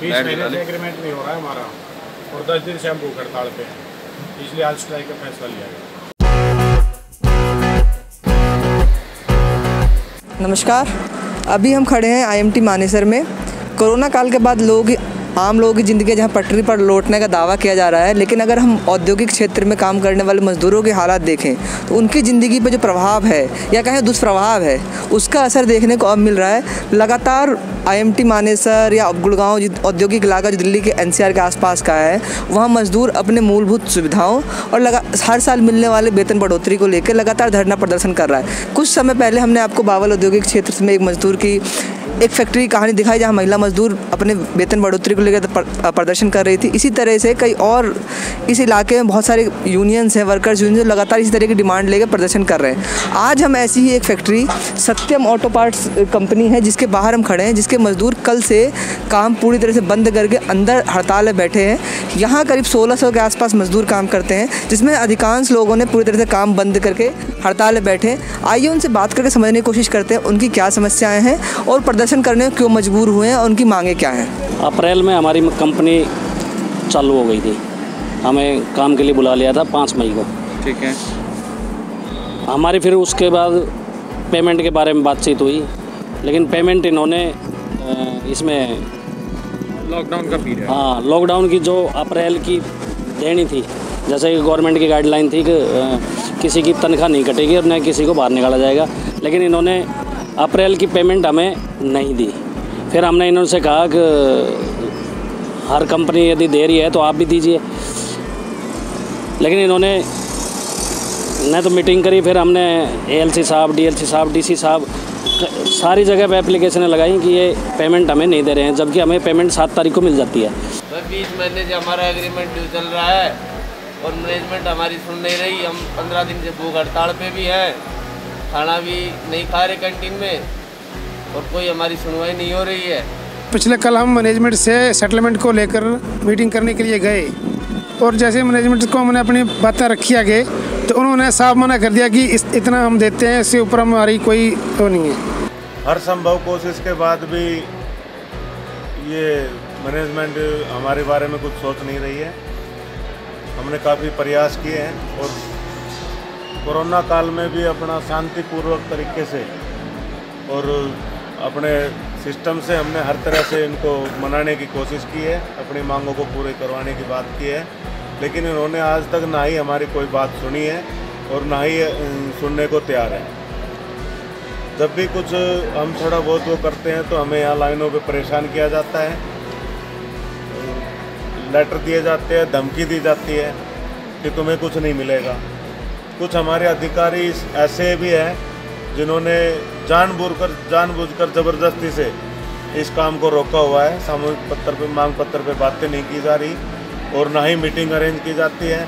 बीस महीने से एग्रीमेंट नहीं हो रहा है हमारा। और दस दिन से हम भूख हड़ताल पे हैं। इसलिए आज स्ट्राइक का फैसला लिया गया। नमस्कार। अभी हम खड़े हैं आईएमटी मानेसर में। कोरोना काल के बाद लोग आम लोगों की ज़िंदगी जहाँ पटरी पर लौटने का दावा किया जा रहा है, लेकिन अगर हम औद्योगिक क्षेत्र में काम करने वाले मज़दूरों के हालात देखें तो उनकी ज़िंदगी पर जो प्रभाव है, या कहें दुष्प्रभाव है, उसका असर देखने को अब मिल रहा है। लगातार आईएमटी मानेसर या गुड़गांव औद्योगिक इलाका जो दिल्ली के एनसीआर के आसपास का है, वहाँ मजदूर अपने मूलभूत सुविधाओं और लगा, हर साल मिलने वाले वेतन बढ़ोतरी को लेकर लगातार धरना प्रदर्शन कर रहा है। कुछ समय पहले हमने आपको बावल औद्योगिक क्षेत्र में एक मजदूर की एक फैक्ट्री की कहानी दिखाई जहाँ महिला मजदूर अपने वेतन बढ़ोतरी को लेकर प्रदर्शन कर रही थी। इसी तरह से कई और इस इलाके में बहुत सारे यूनियंस हैं वर्कर्स यूनियन लगातार इसी तरह की डिमांड लेकर प्रदर्शन कर रहे हैं। आज हम ऐसी ही एक factory Satyam auto parts company है, जिसके बाहर हम खड़े हैं, जिसके मजदूर कल से काम पूरी तरह से बंद करके अंदर हड़ताल में बैठे हैं। यहाँ करीब 1600 के आसपास मजदूर काम करते हैं, जिसमें अधिकांश लोगों ने पूरी तरह से काम बंद करके हड़ताल में बैठे आइए उनसे बात करके समझने की कोशिश करते हैं, उनकी क्या समस्याएँ हैं और प्रदर्शन करने क्यों मजबूर हुए हैं और उनकी मांगे क्या हैं? अप्रैल में हमारी कंपनी चालू हो गई थी। हमें काम के लिए बुला लिया था पाँच मई को। ठीक है। हमारी फिर उसके बाद पेमेंट के बारे में बातचीत हुई लेकिन पेमेंट इन्होंने इसमें लॉकडाउन का पीरियड। हाँ लॉकडाउन की जो अप्रैल की देनी थी जैसे कि गवर्नमेंट की गाइडलाइन थी कि किसी की तनख्वाह नहीं कटेगी और न किसी को बाहर निकाला जाएगा लेकिन इन्होंने अप्रैल की पेमेंट हमें नहीं दी। फिर हमने इन्होंने कहा कि हर कंपनी यदि दे रही है तो आप भी दीजिए। लेकिन इन्होंने न तो मीटिंग करी, फिर हमने एएलसी साहब डीएलसी साहब डीसी साहब, सारी जगह पे एप्लीकेशनें लगाई कि ये पेमेंट हमें नहीं दे रहे हैं, जबकि हमें पेमेंट सात तारीख को मिल जाती है। बीस महीने से हमारा एग्रीमेंट ड्यू चल रहा है और मैनेजमेंट हमारी सुन नहीं रही, हम पंद्रह दिन से भूख हड़ताल पे भी है। खाना भी नहीं खा रहे कैंटीन में और कोई हमारी सुनवाई नहीं हो रही है। पिछले कल हम मैनेजमेंट से सेटलमेंट को लेकर मीटिंग करने के लिए गए और जैसे मैनेजमेंट को हमने अपनी बातें रखी आगे तो उन्होंने साफ़ मना कर दिया कि इस इतना हम देते हैं इससे ऊपर हमारी कोई तो नहीं है। हर संभव कोशिश के बाद भी ये मैनेजमेंट हमारे बारे में कुछ सोच नहीं रही है। हमने काफ़ी प्रयास किए हैं और कोरोना काल में भी अपना शांतिपूर्वक तरीके से और अपने सिस्टम से हमने हर तरह से इनको मनाने की कोशिश की है, अपनी मांगों को पूरे करवाने की बात की है। लेकिन इन्होंने आज तक ना ही हमारी कोई बात सुनी है और ना ही सुनने को तैयार है। जब भी कुछ हम थोड़ा बहुत वो करते हैं तो हमें यहाँ लाइनों पे परेशान किया जाता है। लेटर दिए जाते हैं, धमकी दी जाती है कि तुम्हें कुछ नहीं मिलेगा। कुछ हमारे अधिकारी ऐसे भी हैं जिन्होंने जानबूझ कर जानबूझकर ज़बरदस्ती से इस काम को रोका हुआ है। सामूहिक पत्र पे मांग पत्र पे बातें नहीं की जा रही और ना ही मीटिंग अरेंज की जाती है।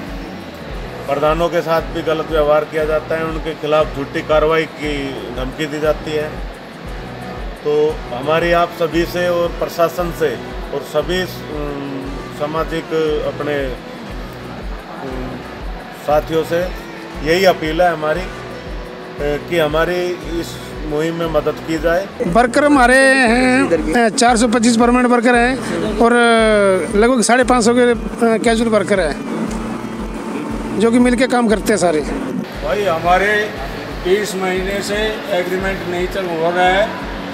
प्रधानों के साथ भी गलत व्यवहार किया जाता है। उनके खिलाफ झूठी कार्रवाई की धमकी दी जाती है। तो हमारी आप सभी से और प्रशासन से और सभी सामाजिक अपने साथियों से यही अपील है हमारी कि हमारी इस मुहिम में मदद की जाए। वर्कर हमारे हैं चार सौ पच्चीस परमानेंट वर्कर हैं और लगभग साढ़े पाँच सौ के कैजुअल वर्कर हैं जो कि मिलके काम करते हैं सारे। भाई हमारे तीस महीने से एग्रीमेंट नहीं चल हो रहा है।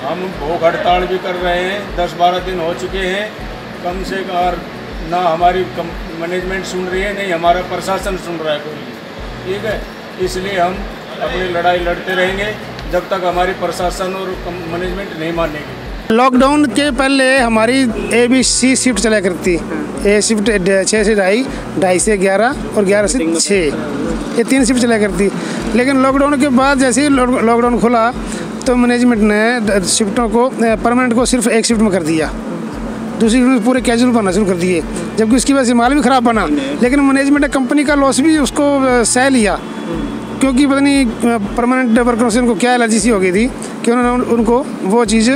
हम भूख हड़ताल भी कर रहे हैं दस बारह दिन हो चुके हैं। कम से कम ना हमारी मैनेजमेंट सुन रही है नहीं हमारा प्रशासन सुन रहा है कोई। ठीक है, इसलिए हम अपनी लड़ाई लड़ते रहेंगे जब तक हमारी प्रशासन और मैनेजमेंट नहीं मानेगी। लॉकडाउन के पहले हमारी ए बी सी शिफ्ट चला करती ए शिफ्ट छः से ढाई ढाई से ग्यारह और ग्यारह से छः ये तीन शिफ्ट चला करती लेकिन लॉकडाउन के बाद जैसे ही लॉकडाउन खुला तो मैनेजमेंट ने शिफ्टों को परमानेंट को सिर्फ़ एक शिफ्ट में कर दिया। दूसरी में पूरे कैजुअल बनना शुरू कर दिए। जबकि उसकी वजह से माल भी ख़राब बना। लेकिन मैनेजमेंट कंपनी का लॉस भी उसको सह लिया। क्योंकि पता नहीं परमानेंट वर्करों से उनको क्या एलर्जी सी हो गई थी कि उन्होंने उनको वो चीज़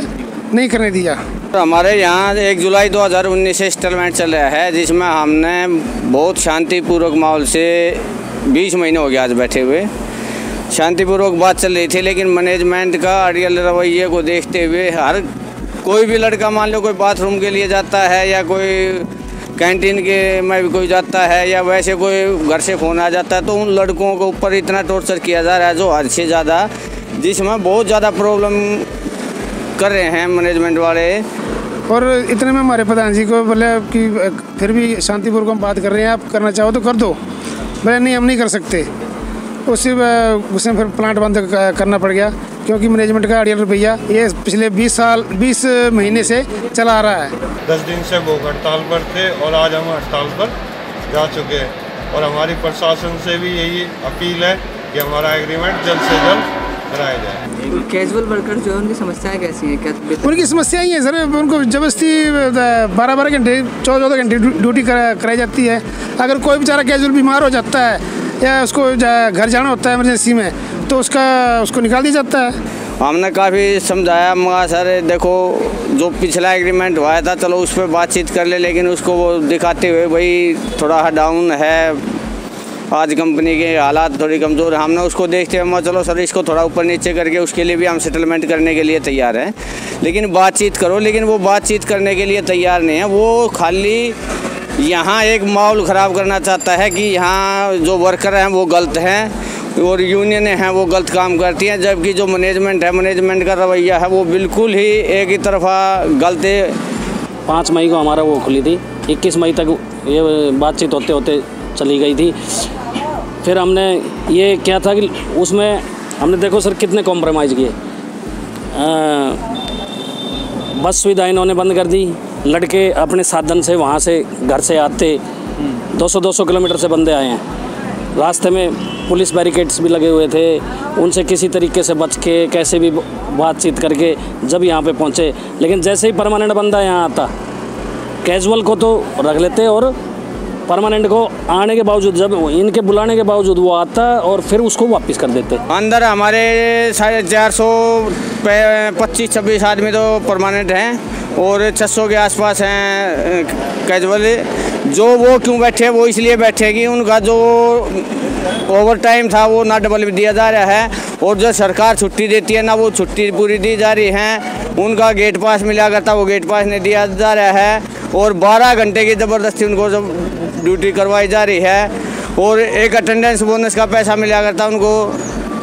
नहीं करने दिया। हमारे यहाँ एक जुलाई 2019 से इंस्टॉलमेंट चल रहा है, जिसमें हमने बहुत शांतिपूर्वक माहौल से 20 महीने हो गए आज बैठे हुए। शांतिपूर्वक बात चल रही थी, लेकिन मैनेजमेंट का अड़ियल रवैये को देखते हुए हर कोई भी लड़का मान लो कोई बाथरूम के लिए जाता है या कोई कैंटीन के में भी कोई जाता है या वैसे कोई घर से फ़ोन आ जाता है तो उन लड़कों के ऊपर इतना टॉर्चर किया जा रहा है जो हद से ज़्यादा, जिसमें बहुत ज़्यादा प्रॉब्लम कर रहे हैं मैनेजमेंट वाले। और इतने में हमारे प्रधान जी को बोले कि, फिर भी शांतिपूर्वक हम बात कर रहे हैं, आप करना चाहो तो कर दो। बोले, नहीं, हम नहीं कर सकते। उसी उसमें फिर प्लांट बंद करना पड़ गया। क्योंकि मैनेजमेंट का अड़ियल रुपया ये पिछले 20 साल 20 महीने से चला आ रहा है। दस दिन से वो हड़ताल पर थे और आज हम हड़ताल पर जा चुके हैं। और हमारी प्रशासन से भी यही अपील है कि हमारा एग्रीमेंट जल्द से जल्द कराया जाए। कैजुअल वर्कर जो है उनकी समस्याएँ कैसी हैं? क्या उनकी समस्या ही है सर उनको ज़बरदस्ती बारह बारह घंटे चौदह चौदह घंटे ड्यूटी कराई जाती है। अगर कोई बेचारा कैजुअल बीमार हो जाता है या उसको जा- घर जाना होता है इमरजेंसी में तो उसका, उसको निकाल दिया जाता है? हमने काफ़ी समझाया मगर सर, देखो, जो पिछला एग्रीमेंट हुआ था, चलो उस पर बातचीत कर ले, लेकिन उसको वो दिखाते हुए, भाई, थोड़ा डाउन है, आज कंपनी के हालात थोड़ी कमज़ोर हमने उसको देखते हुए चलो सर, इसको थोड़ा ऊपर नीचे करके उसके लिए भी हम सेटलमेंट करने के लिए तैयार हैं। लेकिन बातचीत करो, लेकिन वो बातचीत करने के लिए तैयार नहीं है, वो खाली यहाँ एक माहौल ख़राब करना चाहता है कि यहाँ जो वर्कर हैं वो गलत हैं और यूनियन हैं वो गलत काम करती हैं, जबकि जो मैनेजमेंट है मैनेजमेंट का रवैया है वो बिल्कुल ही एक ही तरफा गलत पाँच मई को हमारा वो खुली थी, इक्कीस मई तक ये बातचीत होते होते चली गई थी। फिर हमने ये क्या था कि उसमें हमने देखो सर कितने कॉम्प्रोमाइज़ किए। बस सुविधा इन्होंने बंद कर दी लड़के अपने साधन से वहाँ से घर से आते 200-200 किलोमीटर से बंदे आए हैं। रास्ते में पुलिस बैरिकेड्स भी लगे हुए थे, उनसे किसी तरीके से बच के, कैसे भी बातचीत करके जब यहाँ पे पहुँचे। लेकिन जैसे ही परमानेंट बंदा यहाँ आता, कैजुअल को तो रख लेते और परमानेंट को आने के बावजूद, जब इनके बुलाने के बावजूद वो आता और फिर उसको वापस कर देते। अंदर हमारे साढ़े चार सौ पच्चीस, छब्बीस आदमी तो परमानेंट हैं और छः सौ के आसपास हैं कैजुअल जो वो क्यों बैठे, वो इसलिए बैठे कि उनका जो ओवर टाइम था, वो ना डबल दिया जा रहा है और जो सरकार छुट्टी देती है ना, वो छुट्टी पूरी दी जा रही है। उनका गेट पास मिला करता वो गेट पास नहीं दिया जा रहा है और 12 घंटे की ज़बरदस्ती उनको जब ड्यूटी करवाई जा रही है और एक अटेंडेंस बोनस का पैसा मिला करता उनको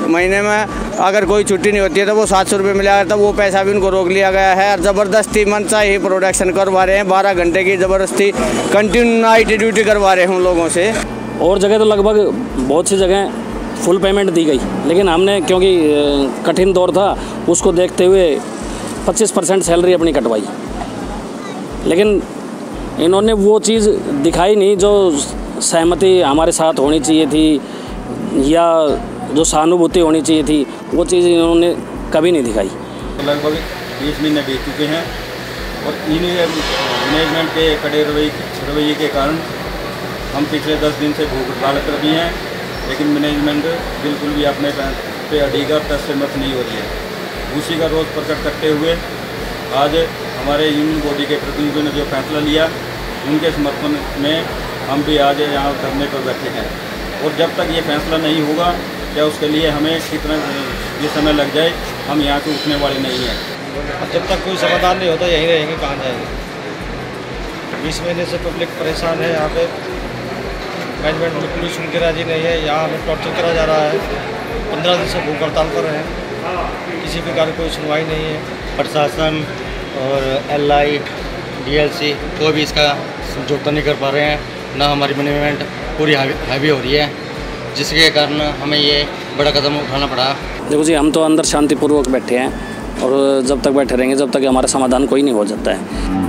महीने में, अगर कोई छुट्टी नहीं होती है तो वो सात सौ रुपये मिला करता वो पैसा भी उनको रोक लिया गया है। और ज़बरदस्ती मनसा ही प्रोडक्शन करवा रहे हैं, बारह घंटे की ज़बरदस्ती कंटिन्यू नाइट ड्यूटी करवा रहे हैं उन लोगों से। और जगह तो लगभग बहुत सी जगह फुल पेमेंट दी गई। लेकिन हमने, क्योंकि कठिन दौर था, उसको देखते हुए 25 परसेंट सैलरी अपनी कटवाई। लेकिन इन्होंने वो चीज़ दिखाई नहीं जो सहमति हमारे साथ होनी चाहिए थी या जो सहानुभूति होनी चाहिए थी, वो चीज़ इन्होंने कभी नहीं दिखाई। लगभग बीस महीने बीत चुके हैं और इन्हीं मैनेजमेंट के कड़े रवैये रवैये के कारण हम पिछले दस दिन से भूख हड़ताल कर भी हैं, लेकिन मैनेजमेंट बिल्कुल भी अपने पे- पे अड़ीगा, तस से मत नहीं हो रही है। उसी का रोज़ प्रकट करते हुए आज हमारे यूनियन बॉडी के प्रतिनिधियों ने जो फैसला लिया, उनके समर्थन में हम भी आज यहाँ धरने पर बैठे हैं। और जब तक ये फैसला नहीं होगा या उसके लिए हमें कितना, ये समय लग जाए, हम यहाँ से उठने वाले नहीं हैं। और जब तक कोई समाधान नहीं होता, यहीं रहेंगे, कहाँ जाएँगे? बीस महीने से पब्लिक परेशान है यहाँ पे। मैनेजमेंट बिल्कुल सुन के राज़ी नहीं है, यहाँ हमें टॉर्चर करा जा रहा है। पंद्रह दिन से भूख हड़ताल कर रहे हैं। किसी प्रकार कोई सुनवाई नहीं है। प्रशासन और L I D L C कोई भी इसका समझौता नहीं कर पा रहे हैं। ना हमारी मैनेजमेंट पूरी हैवी हो रही है। जिसके कारण हमें ये बड़ा कदम उठाना पड़ा। देखो जी, हम तो अंदर शांतिपूर्वक बैठे हैं और जब तक बैठे रहेंगे, जब तक हमारा समाधान कोई नहीं हो जाता है।